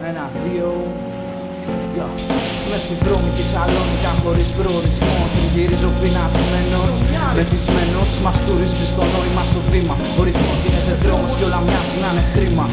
and I feel Μες στη δρόμη της Σαλόνικα χωρίς προορισμό Τριγυρίζω πεινασμένος, μεθυσμένος Μαστούρις βρίσκω νόημα στο βήμα. Ο ρυθμός γίνεται δρόμος και όλα μοιάζει να είναι χρήμα.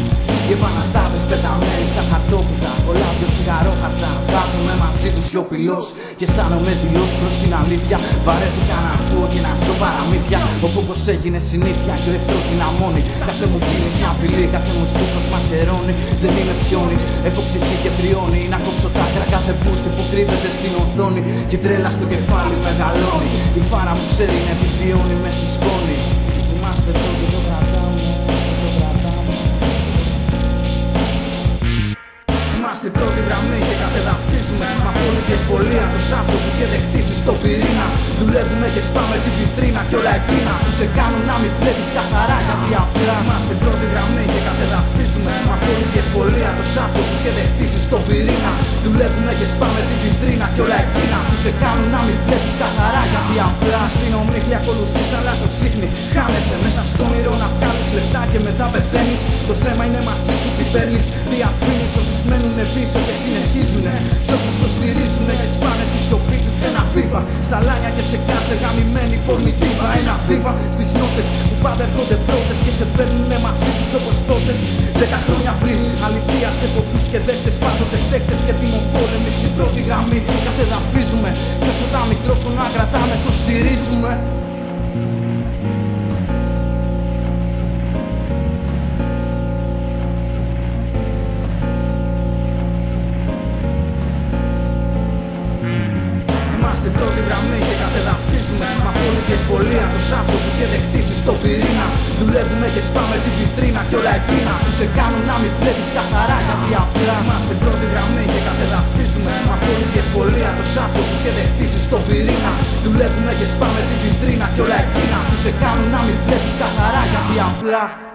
Οι επαναστάτες πεταμένοι στα χαρτόπιτα Πολλά πιο τσιγαρόχαρτα Κάθομαι μαζί τους σιωπηλός Και αισθάνομαι δηλώς προς την αλήθεια. Βαρέθηκα να ακούω και να ζω παραμύθια. Ο φόβος έγινε συνήθεια και ο εχθρός δυναμώνει. Κάθε μου κίνηση απειλή, κάθε μου στούχος μαχαιρώνει. Δεν είμαι πιόνι, έχω ψυχή και πριώνει. Να κόψω τα κάθε πούστη που κρύβεται στην οθόνη Και η τρέλα στο κεφάλι μεγαλώνει. Η φάρα μου ξέρει να επιβιώνει μες στη σκόνη. Είμαστε εδώ και το κρατάμε, το κρατάμε. Είμαστε πρώτη γραμμή και κατεδαφίζουμε. Με απόλυτη ευκολία τους άπλου που έχετε χτίσει στο πυρήνα Δουλεύουμε και σπάμε τη βιτρίνα και όλα εκείνα Που σε κάνουν να μην βλέπεις καθαρά γιατί απλά Είμαστε πρώτη γραμμή και κατεδαφίζουμε. Με απόλυτη ευκολία το σάπιο που έχετε χτίσει στο πυρήνα. Δουλεύουμε και σπάμε τη βιτρίνα και όλα εκείνα Που σε κάνουν να μην βλέπεις καθαρά γιατί απλά Στην ομίχλη ακολουθείς τα λάθος σύχνη Χάνεσαι μέσα στο όνειρο να βγάλεις λεφτά και μετά πεθαίνεις. Το θέμα είναι μαζί σου τι παίρνεις Τι αφήνεις. Όσους μένουν πίσω και συνεχίζουνε. Σ' όσους το στηρίζουνε και βίβα Στα λάνια και σε κάθε γαμημένη πορνητήβα Ένα βίβα στις νότες που πάντα έρχονται πρώτες Και σε παίρνουνε μαζί τους όπως τότες. Δέκα χρόνια πριν αλήθεια σε κοπούς και δέχτες Πάντοτε φταίχτες και τιμοπόλεμοι στην πρώτη γραμμή Κατεδαφίζουμε. Και όσο τα μικρόφωνα κρατάμε το στηρίζουμε στην πρώτη γραμμή και κατεδαφίζουμε με απόλυτη ευκολία το σάπιο που έχετε χτίσει στο πυρήνα. Δουλεύουμε και σπάμε τη βιτρίνα και όλα εκείνα που σε κάνουν να μην βλέπεις καθαρά. Γιατί απλά είμαστε πρώτη γραμμή και κατεδαφίζουμε με απόλυτη ευκολία το σάπιο που έχετε χτίσει στο πυρήνα. Δουλεύουμε και σπάμε τη βιτρίνα και όλα εκείνα που σε κάνουν να μην βλέπεις καθαρά. Γιατί απλά